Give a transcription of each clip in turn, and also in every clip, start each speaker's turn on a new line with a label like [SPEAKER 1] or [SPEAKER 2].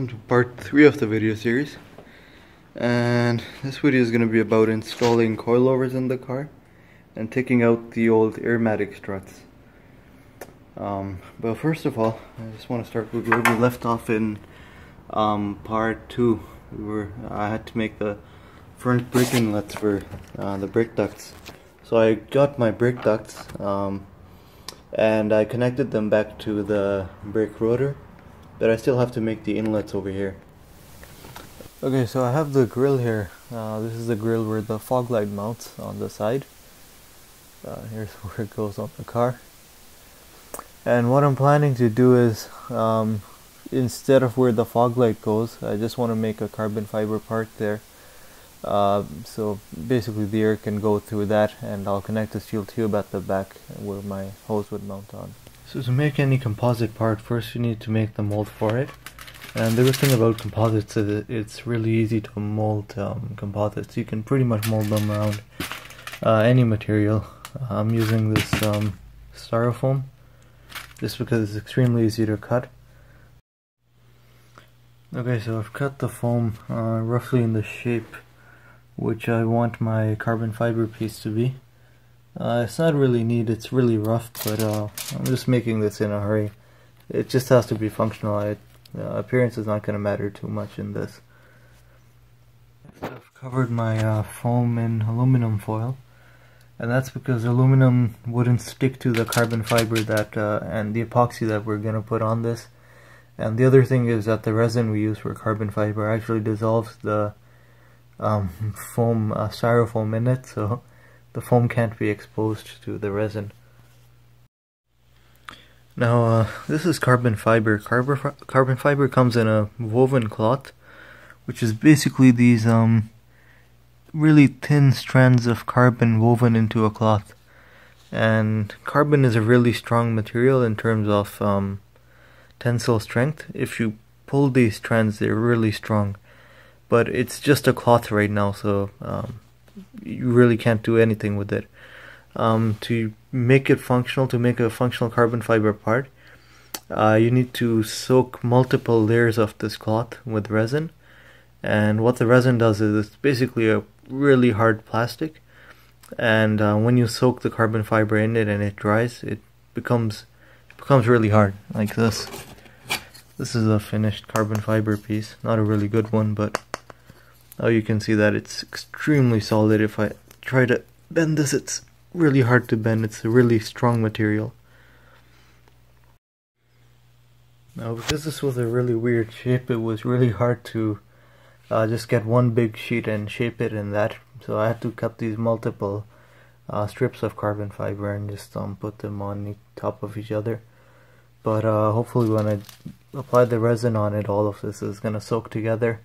[SPEAKER 1] welcome to part 3 of the video series. And this video is going to be about installing coilovers in the car and taking out the old Airmatic struts. Um, but first of all I just want to start with where we left off in um, part 2 we were, I had to make the front brake inlets for uh, the brake ducts. So I got my brake ducts um, and I connected them back to the brake rotor but I still have to make the inlets over here. Okay, so I have the grill here. Uh, this is the grill where the fog light mounts on the side. Uh, here's where it goes on the car. And what I'm planning to do is, um, instead of where the fog light goes, I just want to make a carbon fiber part there. Uh, so basically the air can go through that and I'll connect a steel tube at the back where my hose would mount on. So to make any composite part, first you need to make the mold for it. And the good thing about composites is that it's really easy to mold um, composites. You can pretty much mold them around uh, any material. I'm using this um, styrofoam just because it's extremely easy to cut. Okay, so I've cut the foam uh, roughly in the shape which I want my carbon fiber piece to be. Uh, it's not really neat, it's really rough, but uh, I'm just making this in a hurry. It just has to be functional. I, uh, appearance is not going to matter too much in this. I've covered my uh, foam in aluminum foil, and that's because aluminum wouldn't stick to the carbon fiber that uh, and the epoxy that we're going to put on this. And the other thing is that the resin we use for carbon fiber actually dissolves the um, foam, uh, styrofoam in it, so the foam can't be exposed to the resin. Now, uh, this is carbon fiber. Carbon, fi carbon fiber comes in a woven cloth, which is basically these um, really thin strands of carbon woven into a cloth. And carbon is a really strong material in terms of um, tensile strength. If you pull these strands, they're really strong. But it's just a cloth right now, so um, you really can't do anything with it. Um, to make it functional, to make a functional carbon fiber part, uh, you need to soak multiple layers of this cloth with resin. And what the resin does is it's basically a really hard plastic. And uh, when you soak the carbon fiber in it and it dries, it becomes it becomes really hard, like this. This is a finished carbon fiber piece, not a really good one, but now you can see that it's extremely solid. If I try to bend this, it's really hard to bend. It's a really strong material. Now because this was a really weird shape, it was really hard to uh, just get one big sheet and shape it in that. So I had to cut these multiple uh, strips of carbon fiber and just um, put them on the top of each other. But uh, hopefully when I apply the resin on it, all of this is going to soak together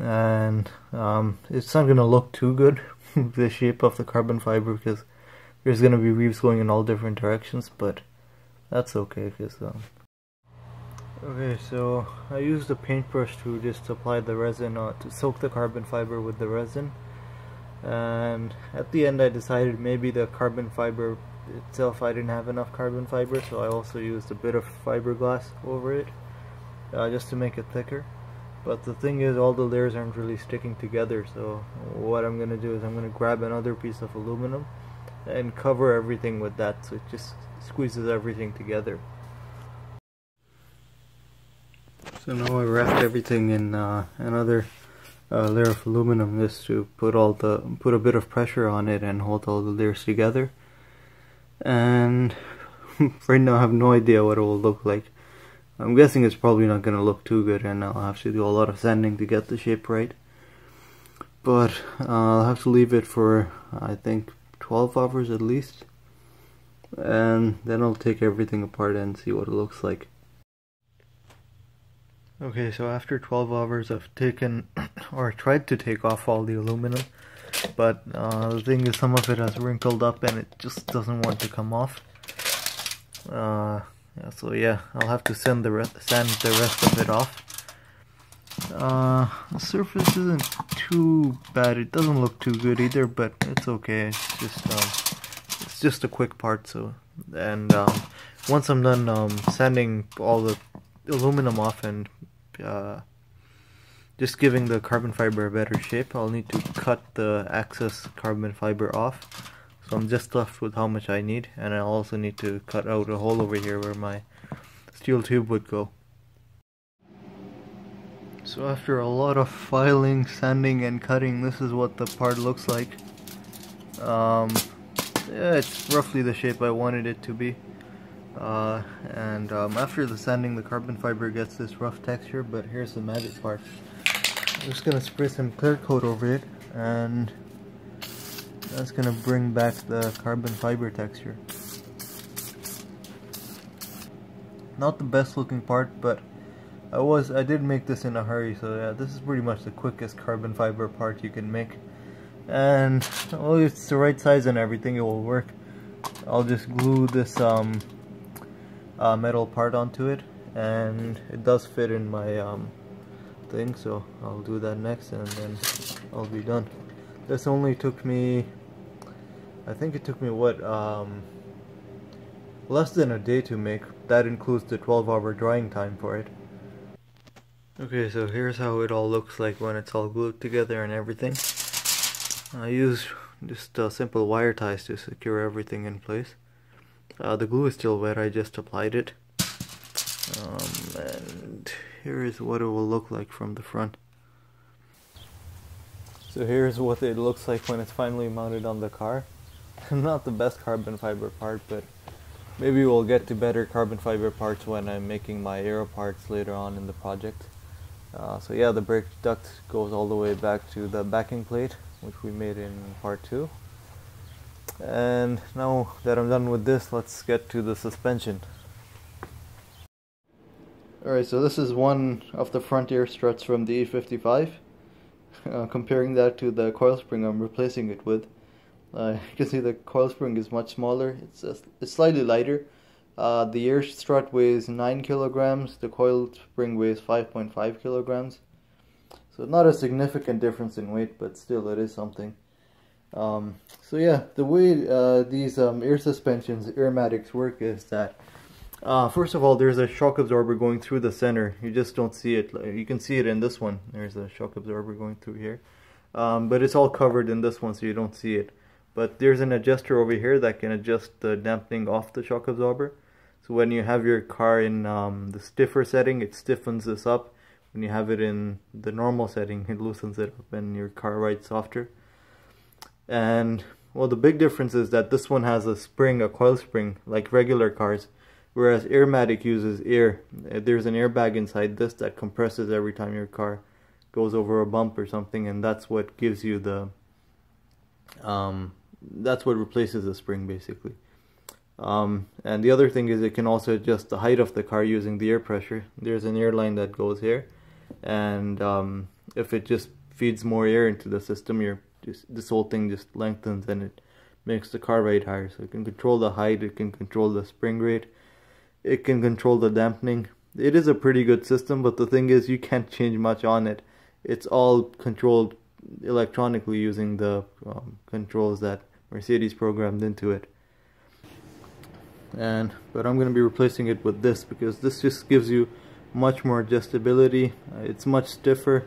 [SPEAKER 1] and um, it's not going to look too good the shape of the carbon fiber because there's going to be weaves going in all different directions but that's okay because um, okay so I used a paintbrush to just apply the resin to soak the carbon fiber with the resin. And at the end I decided maybe the carbon fiber itself I didn't have enough carbon fiber so I also used a bit of fiberglass over it uh, just to make it thicker but the thing is all the layers aren't really sticking together so what I'm gonna do is I'm gonna grab another piece of aluminum and cover everything with that so it just squeezes everything together. So now I wrapped everything in uh, another uh, layer of aluminum just to put all the put a bit of pressure on it and hold all the layers together. And right now I have no idea what it will look like I'm guessing it's probably not going to look too good and I'll have to do a lot of sanding to get the shape right. But uh, I'll have to leave it for I think 12 hours at least. And then I'll take everything apart and see what it looks like. Okay, so after 12 hours I've taken or tried to take off all the aluminum. But uh, the thing is some of it has wrinkled up and it just doesn't want to come off. Uh, so yeah, I'll have to send the rest, sand the rest of it off. Uh, the surface isn't too bad. It doesn't look too good either, but it's okay. It's just um, it's just a quick part. So, and um, once I'm done um, sanding all the aluminum off and uh, just giving the carbon fiber a better shape, I'll need to cut the excess carbon fiber off. So I'm just left with how much I need, and I also need to cut out a hole over here where my steel tube would go. So after a lot of filing, sanding, and cutting, this is what the part looks like. Um, yeah, it's roughly the shape I wanted it to be. Uh, and um, after the sanding, the carbon fiber gets this rough texture, but here's the magic part. I'm just gonna spray some clear coat over it, and that's gonna bring back the carbon fiber texture. Not the best looking part, but I was I did make this in a hurry, so yeah, this is pretty much the quickest carbon fiber part you can make. And well, it's the right size and everything, it will work. I'll just glue this um, uh, metal part onto it, and it does fit in my um, thing, so I'll do that next, and then I'll be done. This only took me, I think it took me what, um, less than a day to make. That includes the 12 hour drying time for it. Okay, so here's how it all looks like when it's all glued together and everything. I use just uh, simple wire ties to secure everything in place. Uh, the glue is still wet, I just applied it. Um, and here is what it will look like from the front. So here's what it looks like when it's finally mounted on the car. Not the best carbon fiber part, but maybe we'll get to better carbon fiber parts when I'm making my aero parts later on in the project. Uh, so yeah, the brake duct goes all the way back to the backing plate, which we made in part 2. And now that I'm done with this, let's get to the suspension. Alright, so this is one of the front air struts from the E55. Uh, comparing that to the coil spring I'm replacing it with. Uh, you can see the coil spring is much smaller, it's, a, it's slightly lighter, uh, the air strut weighs 9 kilograms, the coil spring weighs 5.5 kilograms. So not a significant difference in weight, but still it is something. Um, so yeah, the way uh, these um, air suspensions, Airmatics work is that uh, first of all, there's a shock absorber going through the center. You just don't see it. You can see it in this one. There's a shock absorber going through here. Um, but it's all covered in this one, so you don't see it. But there's an adjuster over here that can adjust the dampening off the shock absorber. So when you have your car in um, the stiffer setting, it stiffens this up. When you have it in the normal setting, it loosens it up and your car rides softer. And well, the big difference is that this one has a spring, a coil spring, like regular cars, whereas Airmatic uses air. There's an airbag inside this that compresses every time your car goes over a bump or something, and that's what gives you the, um, that's what replaces the spring basically. Um, and the other thing is it can also adjust the height of the car using the air pressure. There's an air line that goes here, and um, if it just feeds more air into the system, your this whole thing just lengthens and it makes the car ride higher. So it can control the height, it can control the spring rate, it can control the dampening. It is a pretty good system, but the thing is you can't change much on it. It's all controlled electronically using the um, controls that Mercedes programmed into it. And but I'm going to be replacing it with this because this just gives you much more adjustability. Uh, it's much stiffer.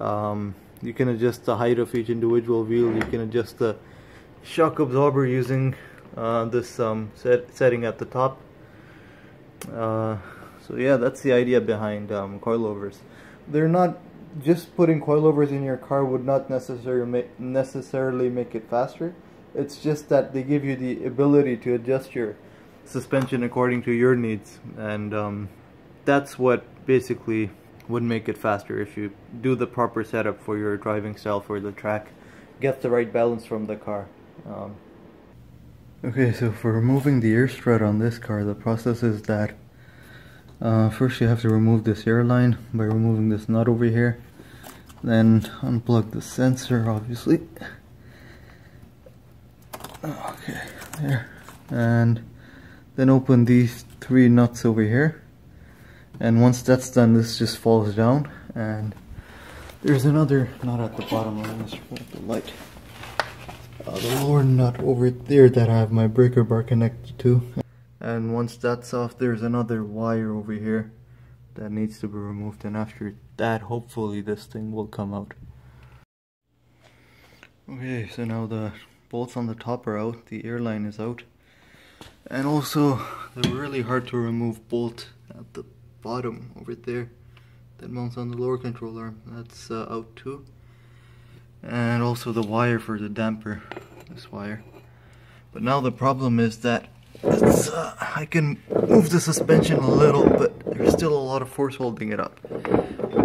[SPEAKER 1] Um, you can adjust the height of each individual wheel. You can adjust the shock absorber using uh, this um, set setting at the top. Uh, so yeah that's the idea behind um, coilovers. They're not just putting coilovers in your car would not necessarily necessarily make it faster it's just that they give you the ability to adjust your suspension according to your needs. And um, that's what basically would make it faster. If you do the proper setup for your driving style for the track get the right balance from the car um, okay so for removing the air strut on this car the process is that uh, first you have to remove this air line by removing this nut over here then unplug the sensor obviously okay there. And then open these three nuts over here. And once that's done this just falls down. And there's another nut at the bottom let me just the light. Uh, the lower nut over there that I have my breaker bar connected to. And once that's off there's another wire over here that needs to be removed. And after that hopefully this thing will come out. Okay, so now the bolts on the top are out, the air line is out. And also, the really hard to remove bolt at the bottom over there that mounts on the lower control arm, that's uh, out too. And also the wire for the damper, this wire. But now the problem is that uh, I can move the suspension a little, but there's still a lot of force holding it up.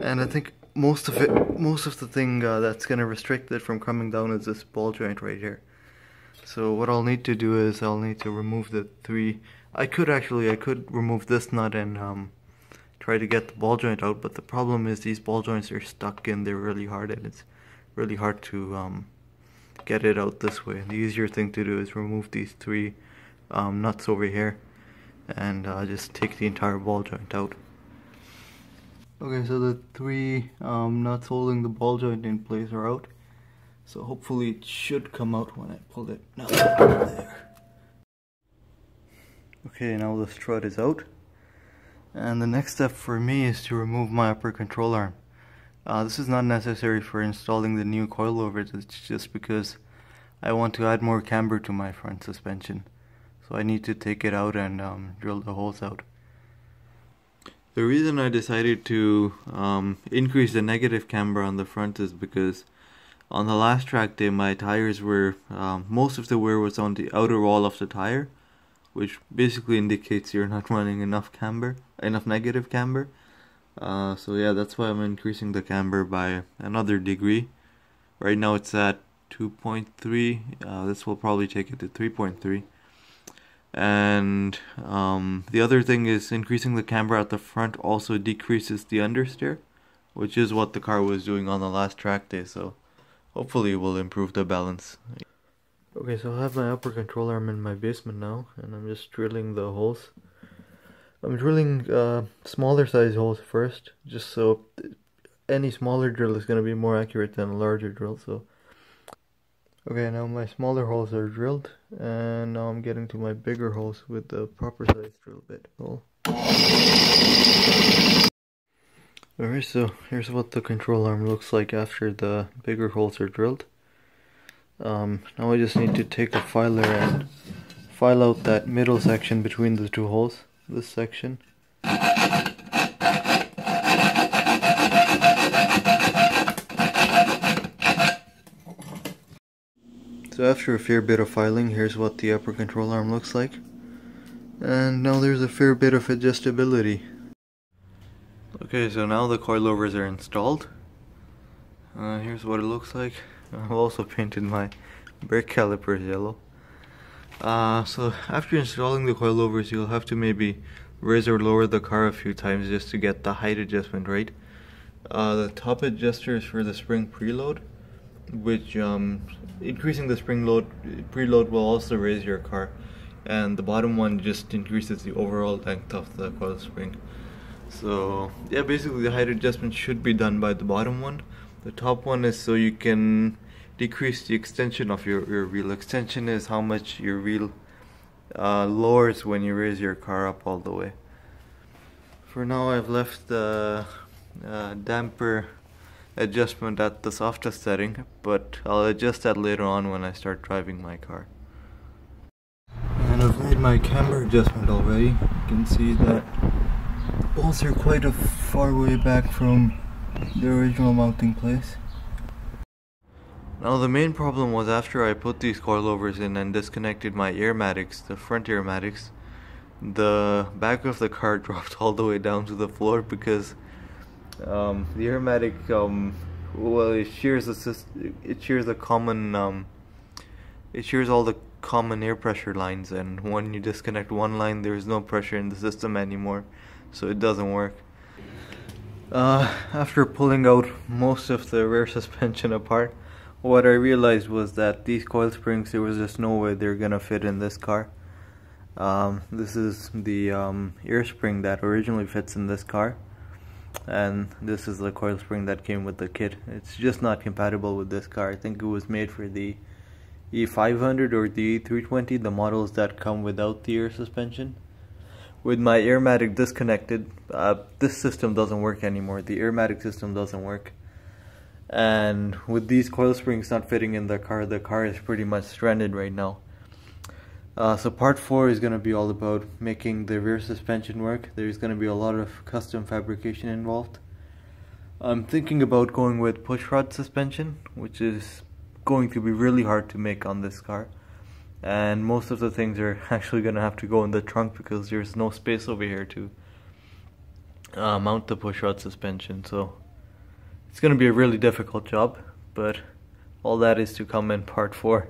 [SPEAKER 1] And I think most of it, most of the thing uh, that's going to restrict it from coming down is this ball joint right here. So what I'll need to do is I'll need to remove the three. I could actually, I could remove this nut and um, try to get the ball joint out, but the problem is these ball joints are stuck in, they're really hard and it's really hard to um, get it out this way. The easier thing to do is remove these three um, nuts over here and uh, just take the entire ball joint out. Okay, so the three um, nuts holding the ball joint in place are out. So hopefully it should come out when I pull it. No, there. Okay, now the strut is out. And the next step for me is to remove my upper control arm. Uh, this is not necessary for installing the new coilovers, it's just because I want to add more camber to my front suspension. So I need to take it out and um, drill the holes out. The reason I decided to um, increase the negative camber on the front is because on the last track day my tires were, um, most of the wear was on the outer wall of the tire which basically indicates you're not running enough camber, enough negative camber. Uh, so yeah, that's why I'm increasing the camber by another degree. Right now it's at 2.3, uh, this will probably take it to 3.3 and um, the other thing is increasing the camber at the front also decreases the understeer which is what the car was doing on the last track day so hopefully it will improve the balance. Okay so I have my upper control arm in my basement now and I'm just drilling the holes. I'm drilling uh, smaller size holes first just so any smaller drill is going to be more accurate than a larger drill so. Okay, now my smaller holes are drilled, and now I'm getting to my bigger holes with the proper size drill bit hole. Alright, so here's what the control arm looks like after the bigger holes are drilled. Um, now I just need to take a filer and file out that middle section between the two holes, this section. So after a fair bit of filing, here's what the upper control arm looks like. And now there's a fair bit of adjustability. Okay, so now the coilovers are installed. Uh, here's what it looks like. I've also painted my brake calipers yellow. Uh, so after installing the coilovers, you'll have to maybe raise or lower the car a few times just to get the height adjustment right. Uh, the top adjuster is for the spring preload which um, increasing the spring load preload will also raise your car and the bottom one just increases the overall length of the coil spring so yeah basically the height adjustment should be done by the bottom one the top one is so you can decrease the extension of your, wheel extension is how much your wheel uh, lowers when you raise your car up all the way for now I've left the uh, damper adjustment at the softest setting, but I'll adjust that later on when I start driving my car. And I've made my camber adjustment already. You can see that bolts are quite a far way back from the original mounting place. Now the main problem was after I put these coilovers in and disconnected my airmatics, the front airmatics, the back of the car dropped all the way down to the floor because um, the airmatic, um, well, it shares a it shares a common um, it shares all the common air pressure lines, and when you disconnect one line, there is no pressure in the system anymore, so it doesn't work. Uh, after pulling out most of the rear suspension apart, what I realized was that these coil springs, there was just no way they're gonna fit in this car. Um, this is the um, air spring that originally fits in this car and this is the coil spring that came with the kit it's just not compatible with this car I think it was made for the E500 or the E320 the models that come without the air suspension with my Airmatic disconnected, uh, this system doesn't work anymore. The Airmatic system doesn't work. And with these coil springs not fitting in the car, the car is pretty much stranded right now. Uh, so part 4 is going to be all about making the rear suspension work. There's going to be a lot of custom fabrication involved. I'm thinking about going with pushrod suspension, which is going to be really hard to make on this car and most of the things are actually gonna have to go in the trunk because there's no space over here to uh, mount the pushrod suspension. So it's gonna be a really difficult job but all that is to come in part 4